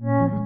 Yeah.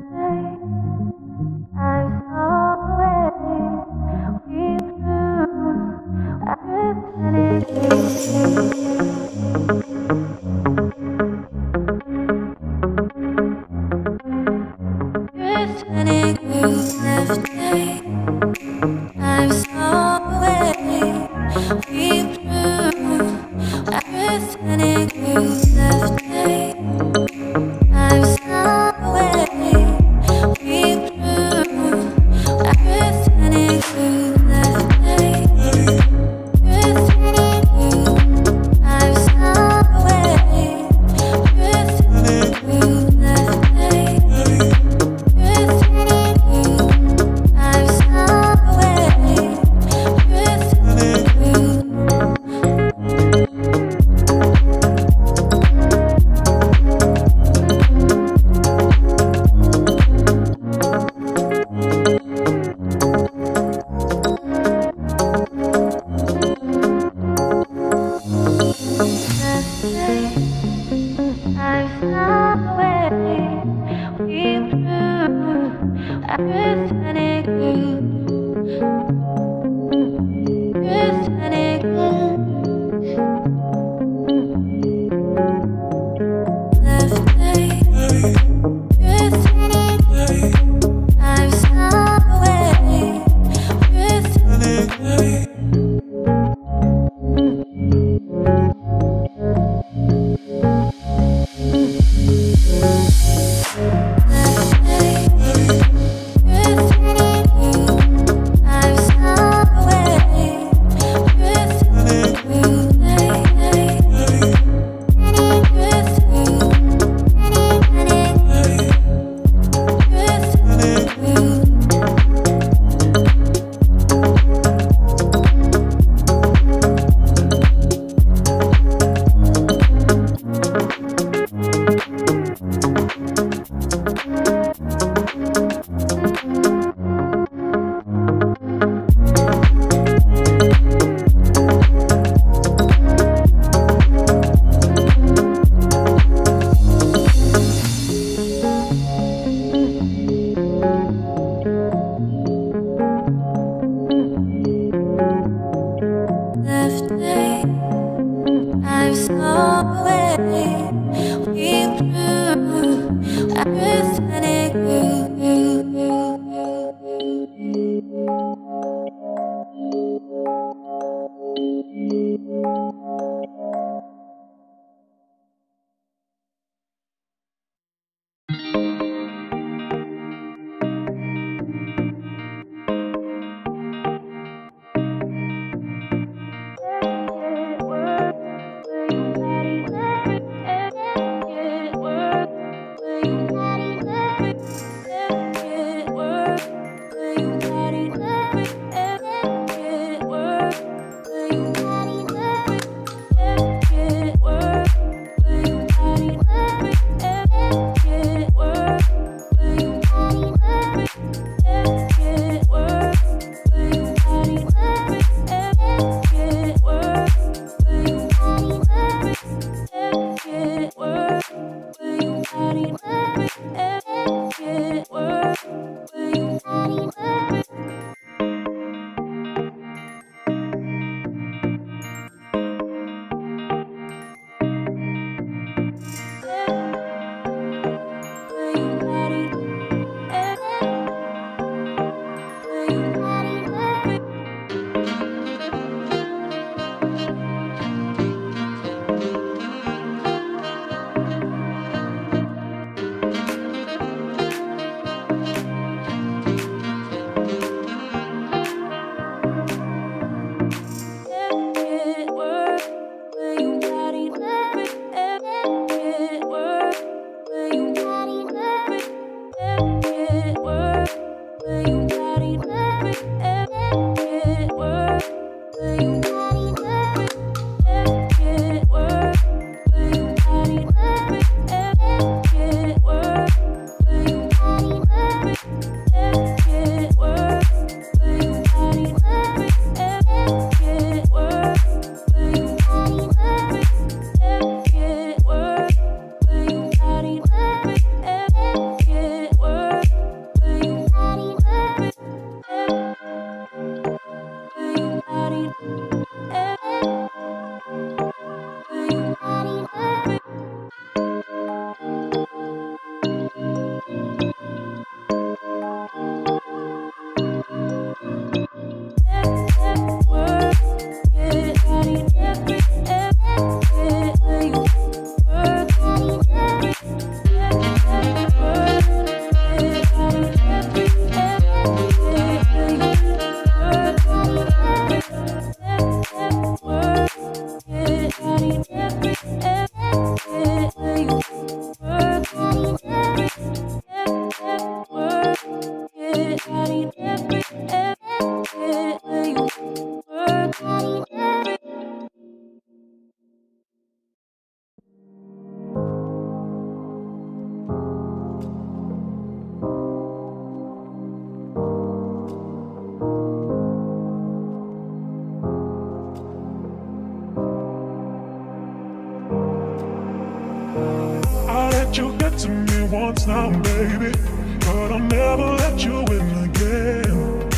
To me once now, baby, but I'll never let you in again.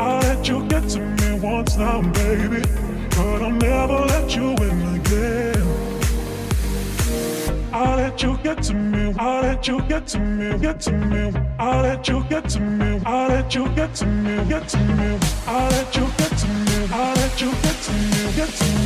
I let you get to me once now, baby, but I'll never let you in again. I let you get to me, I let you get to me, get to me. I let you get to me, I let you get to me, get to me. I let you get to me, I let you get to me, get to me.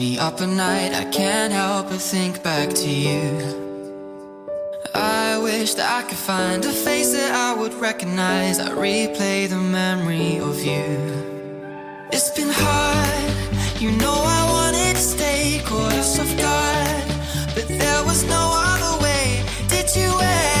Me up at night. I can't help but think back to you. I wish that I could find a face that I would recognize. I replay the memory of you. It's been hard, you know I wanted to stay us off guard, but there was no other way. Did you wait?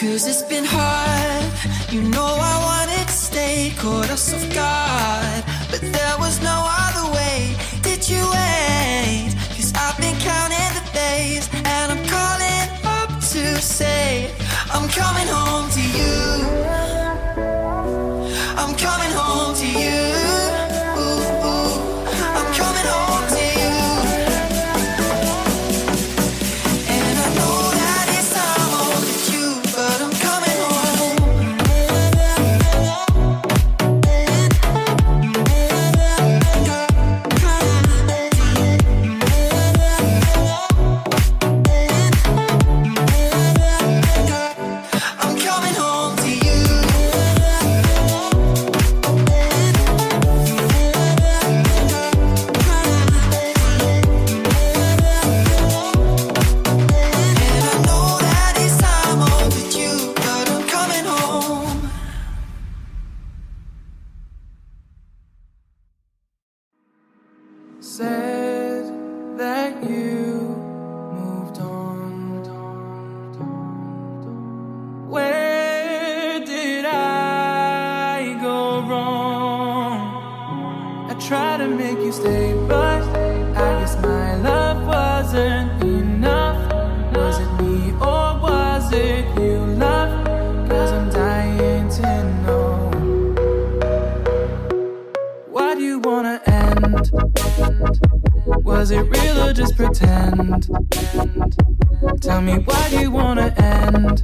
Cause it's been hard, you know I wanted to stay caught us off guard. But there was no gonna end? Was it real or just pretend? Tell me why you wanna end?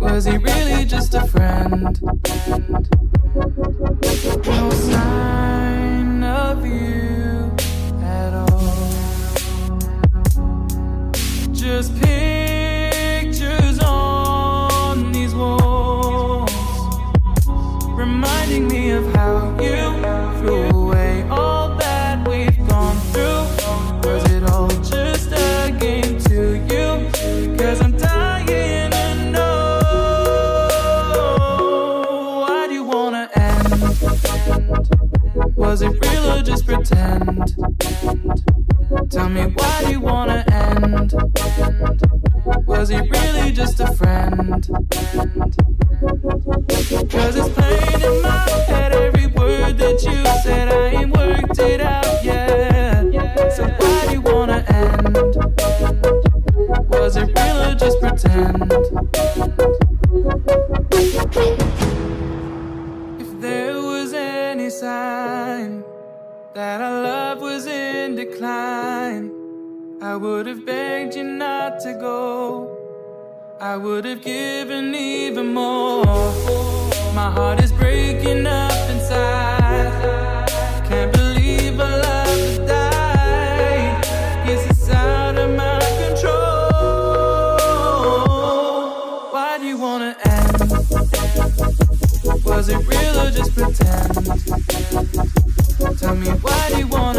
Was he really just a friend? No sign of you at all. Just pictures on these walls, reminding me of how you. just pretend? Tell me why do you wanna end? Was he really just a friend? Cause it's plain in my head every word that you said, I ain't worked it out yet. So why do you wanna end? Was it real or just pretend? would have begged you not to go. I would have given even more. My heart is breaking up inside. Can't believe I love has died. Yes, it's out of my control. Why do you wanna end? Was it real or just pretend? Tell me why do you wanna?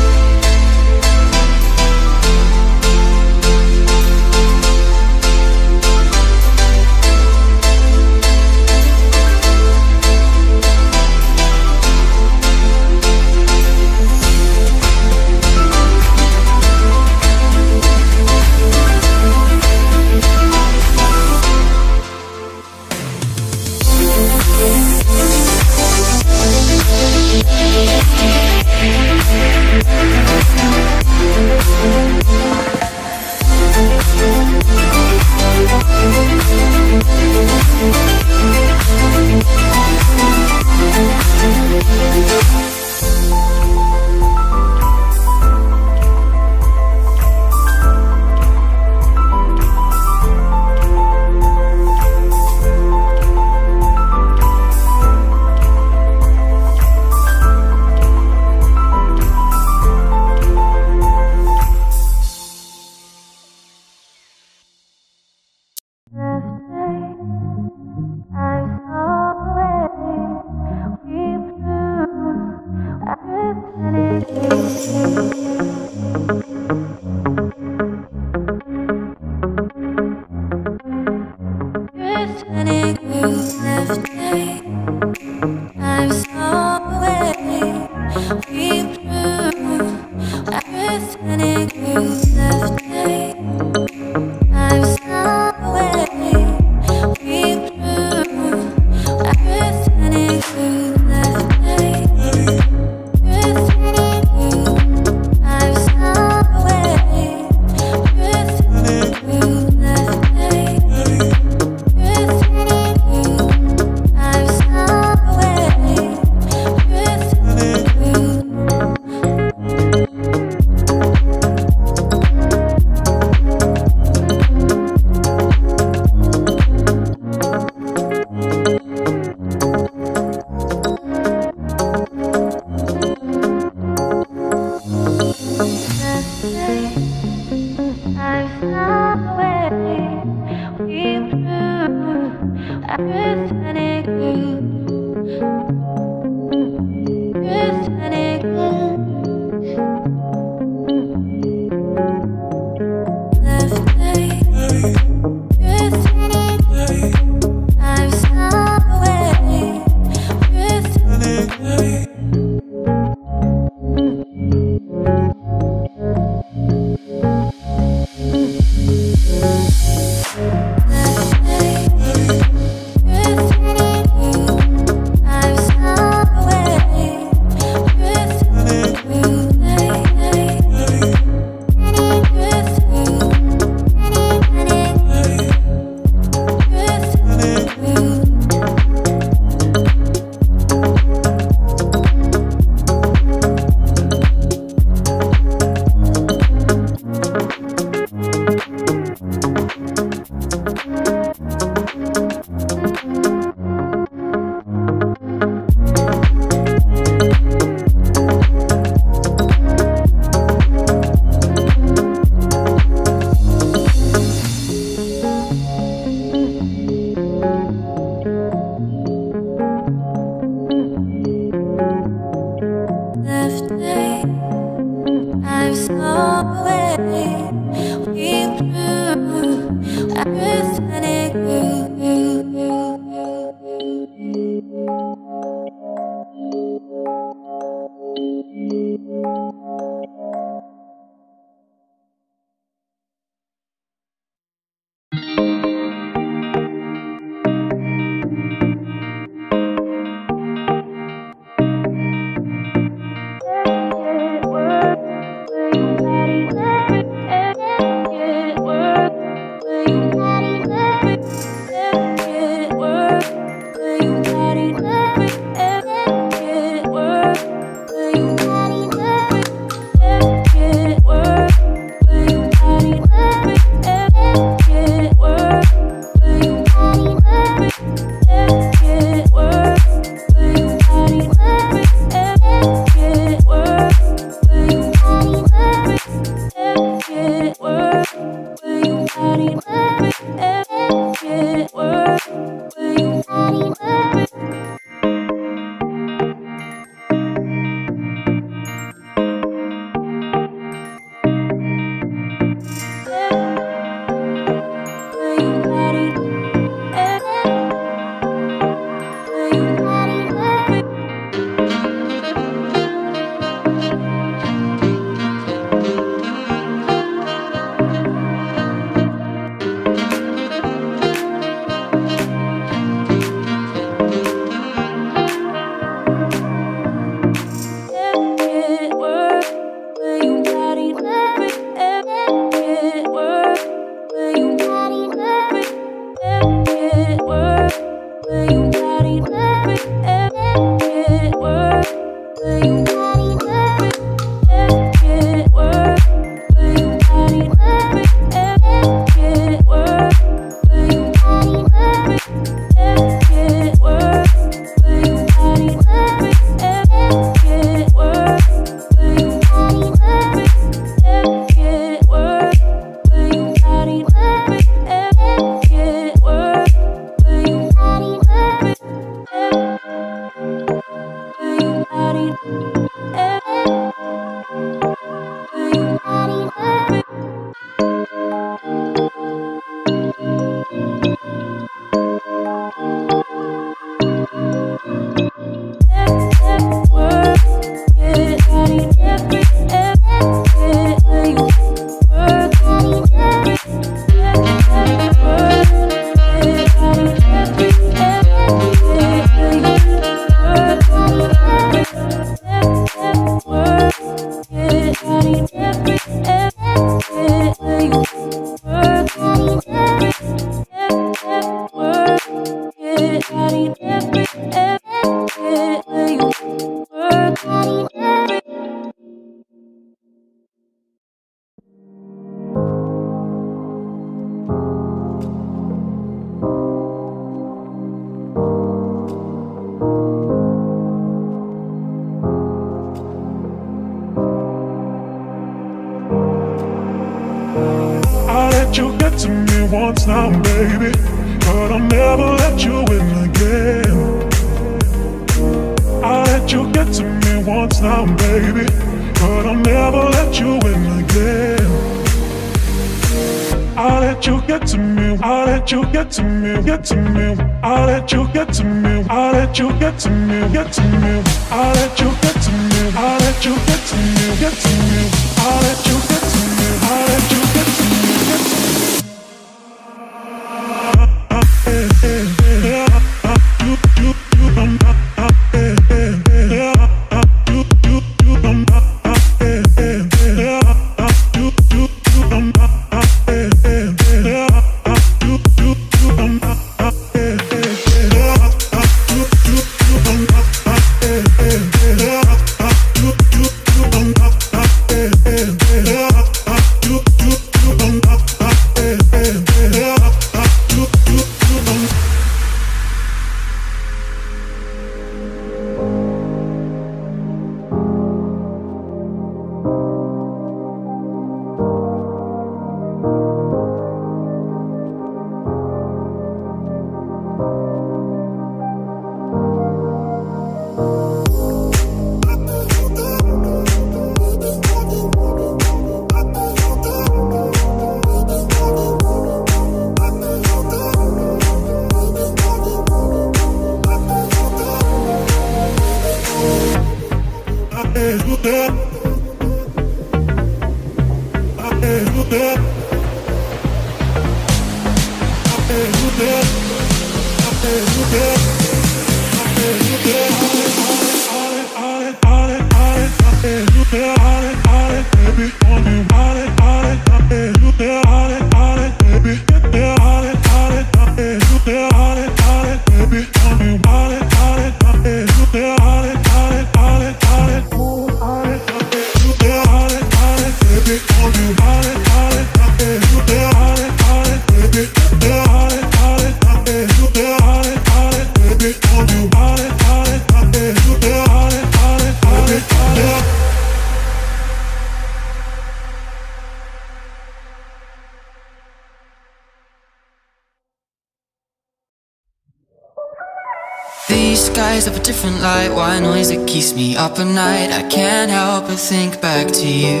me up at night. I can't help but think back to you.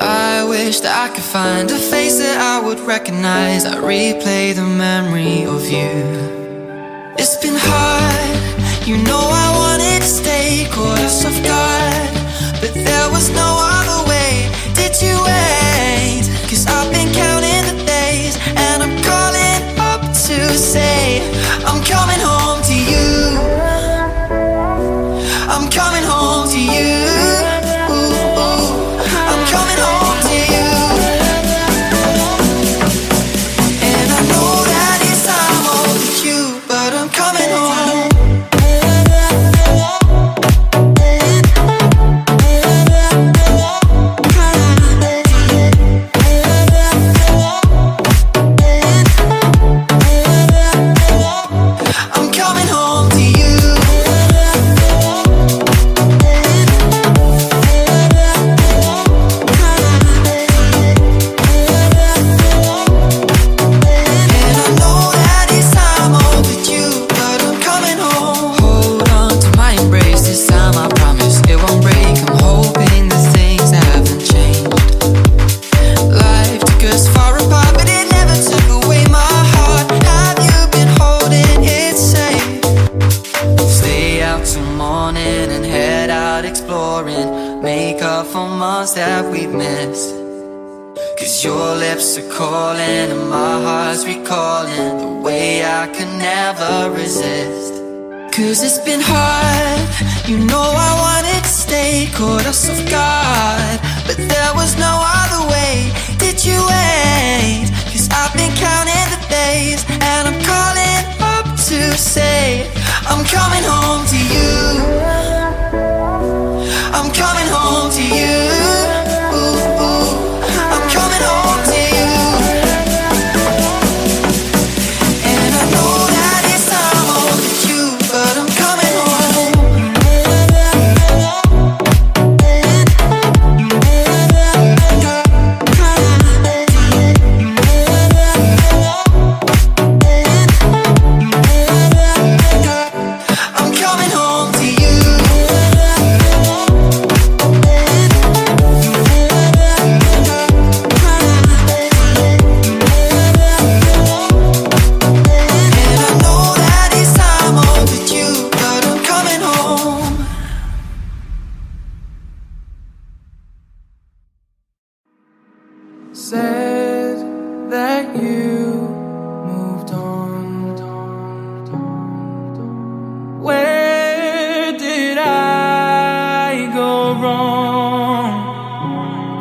I wish that I could find a face that I would recognize. I replay the memory of you. It's been hard, you know I wanted to stay Caught us off guard, but there was no other way. Did you wait? Cause I've been counting the days And I'm calling up to say I'm coming home. that you moved on. Where did I go wrong?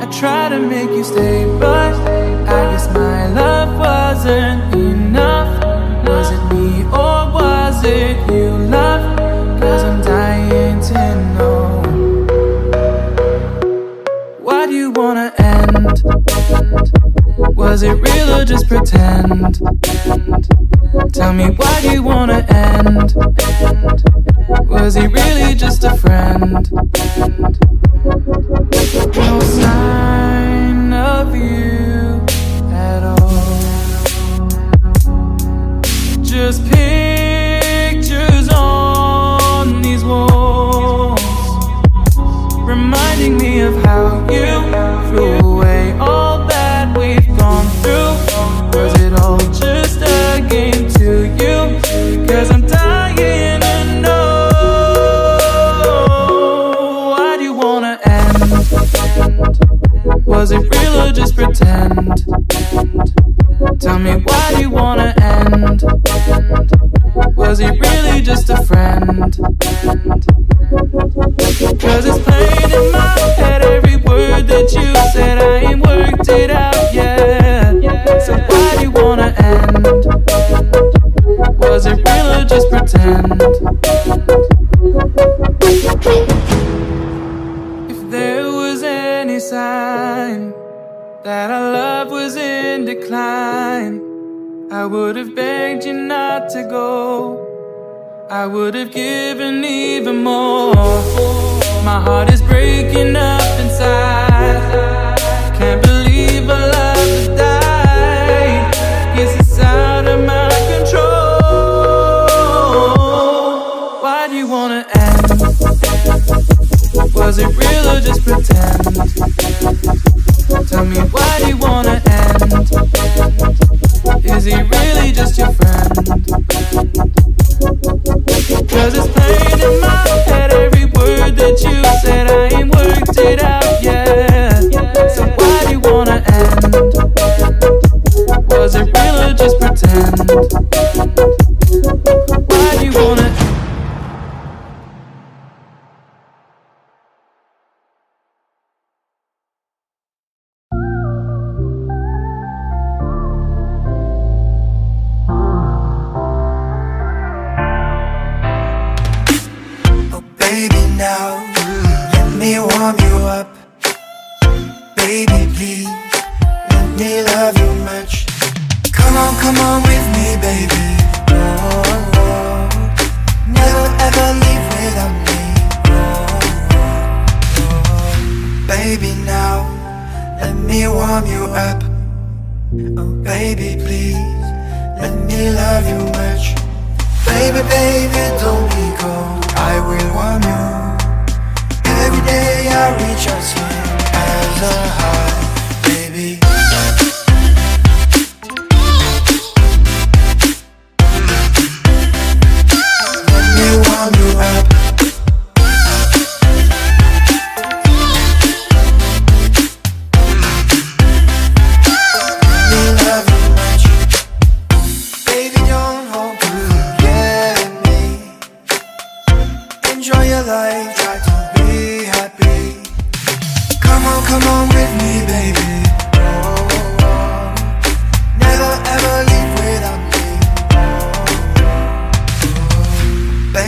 I tried to make you stay. just pretend. Tell me why do you wanna end? Was he really just a friend? No, it's. was he really just a friend? Cause it's playing in my head every word that you said. I ain't worked it out yet. So why do you wanna end? Was it real or just pretend? I would have given even more. My heart is breaking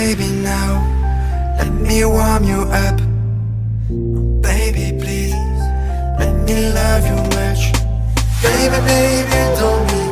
baby now Let me warm you up. Baby please Let me love you much. Baby, baby, don't be